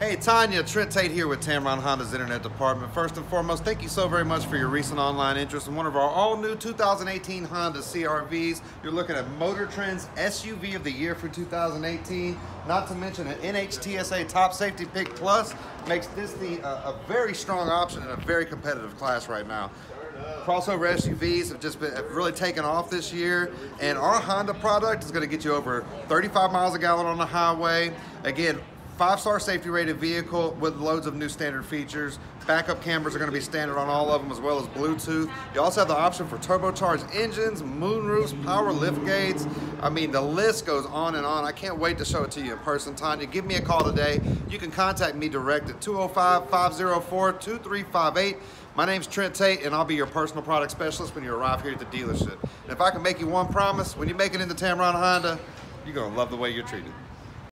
Hey Tanya, Trent Tate here with Tameron Honda's Internet Department. First and foremost, thank you so very much for your recent online interest in one of our all-new 2018 Honda CRVs. You're looking at Motor Trend's SUV of the year for 2018. Not to mention an NHTSA Top Safety Pick Plus makes this the uh, a very strong option in a very competitive class right now. Crossover SUVs have just been have really taken off this year, and our Honda product is going to get you over 35 miles a gallon on the highway. Again, Five-star safety rated vehicle with loads of new standard features. Backup cameras are going to be standard on all of them as well as Bluetooth. You also have the option for turbocharged engines, moonroofs, power lift gates. I mean, the list goes on and on. I can't wait to show it to you in person. Tanya, give me a call today. You can contact me direct at 205-504-2358. My name's Trent Tate, and I'll be your personal product specialist when you arrive here at the dealership. And if I can make you one promise, when you make it into Tameron Honda, you're going to love the way you're treated.